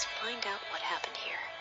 Let's find out what happened here.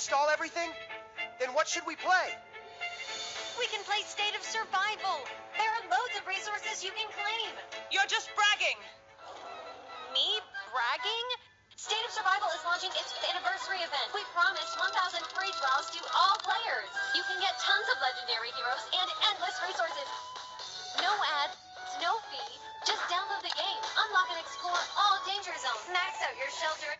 Uninstall everything? Then what should we play? We can play State of Survival. There are loads of resources you can claim. You're just bragging. Me bragging? State of Survival is launching its anniversary event. We promised 1,000 free draws to all players. You can get tons of legendary heroes and endless resources. No ads, no fee. Just download the game, unlock and explore all danger zones. Max out your shelter.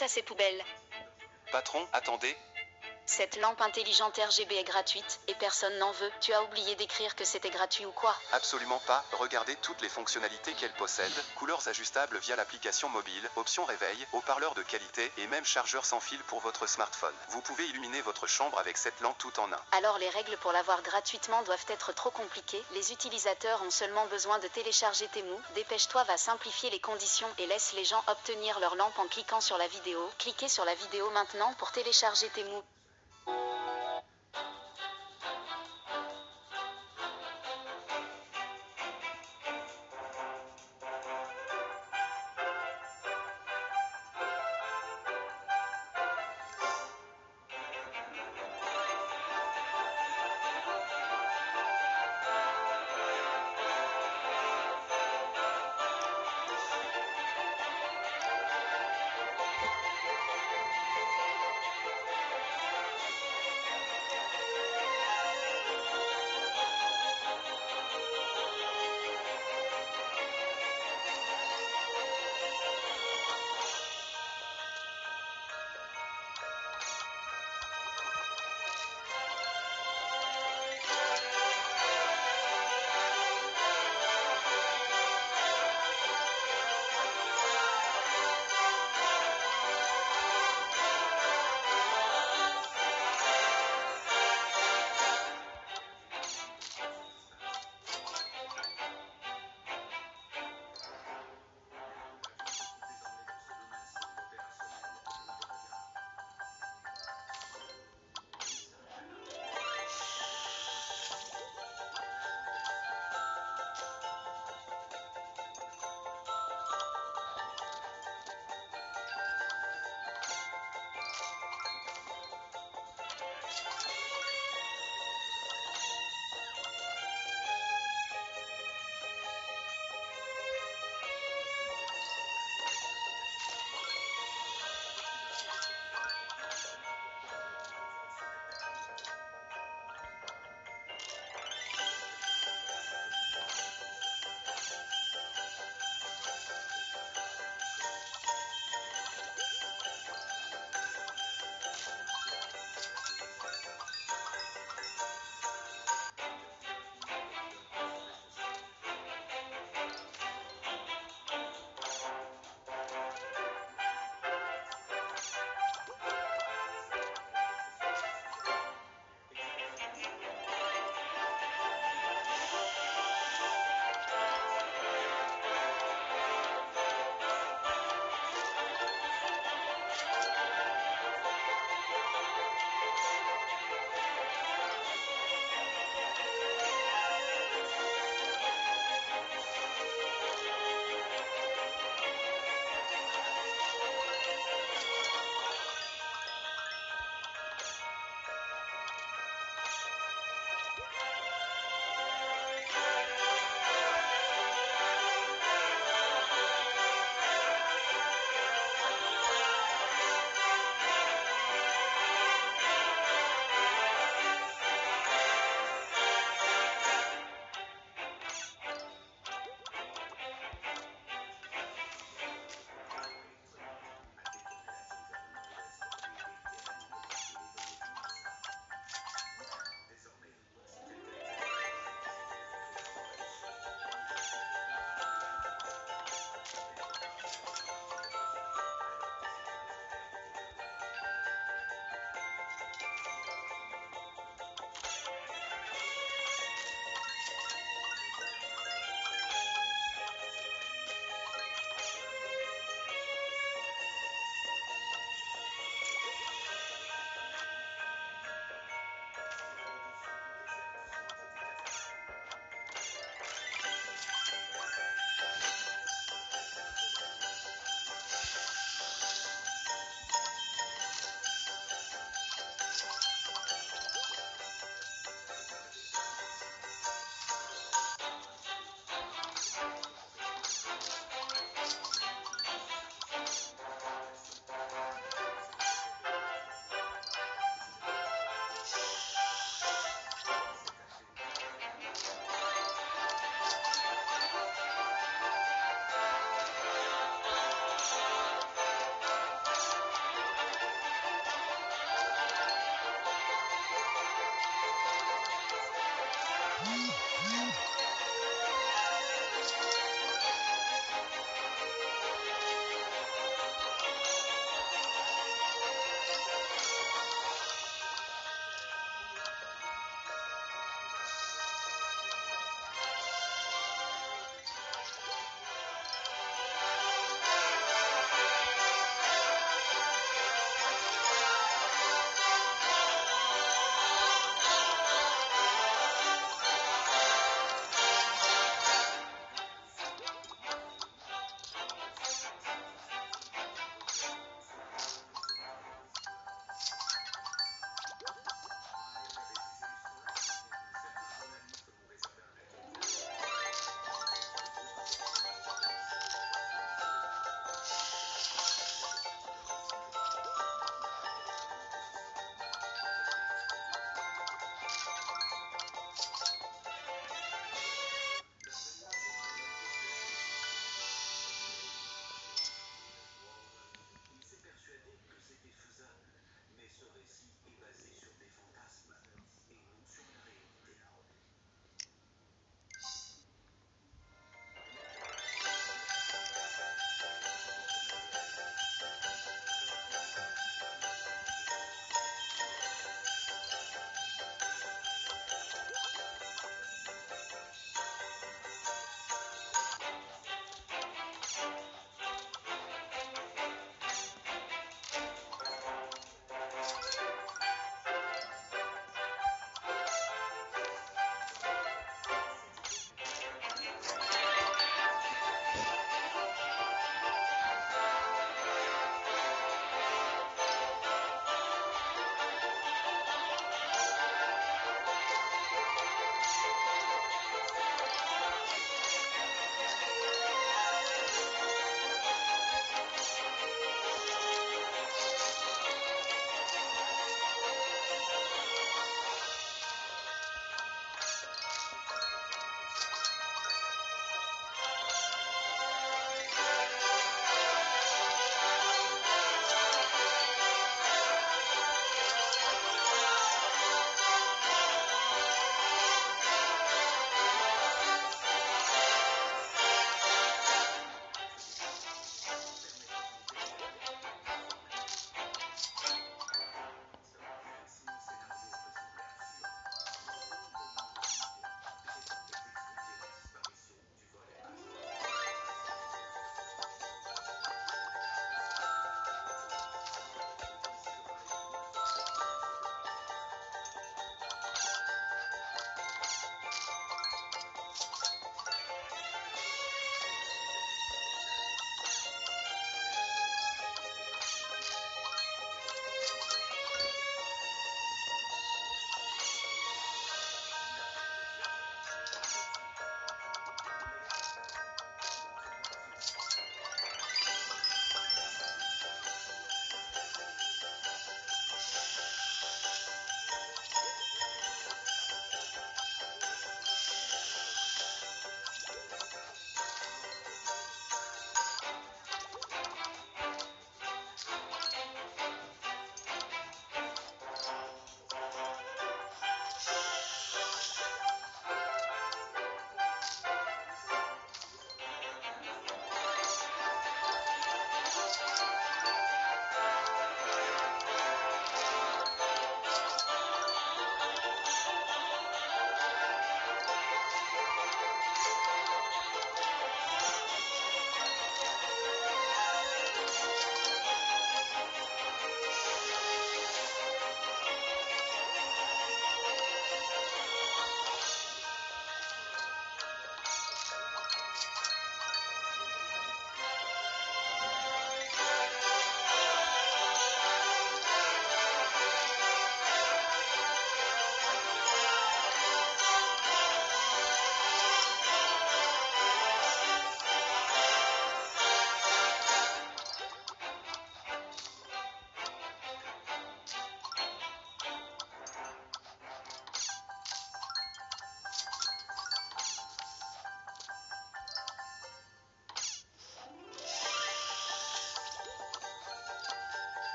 Ça ces poubelles. Patron, attendez. Cette lampe intelligente RGB est gratuite, et personne n'en veut. Tu as oublié d'écrire que c'était gratuit ou quoi? Absolument pas. Regardez toutes les fonctionnalités qu'elle possède. Couleurs ajustables via l'application mobile, options réveil, haut-parleur de qualité et même chargeur sans fil pour votre smartphone. Vous pouvez illuminer votre chambre avec cette lampe tout en un. Alors les règles pour l'avoir gratuitement doivent être trop compliquées. Les utilisateurs ont seulement besoin de télécharger Temu. Dépêche-toi va simplifier les conditions et laisse les gens obtenir leur lampe en cliquant sur la vidéo. Cliquez sur la vidéo maintenant pour télécharger Temu.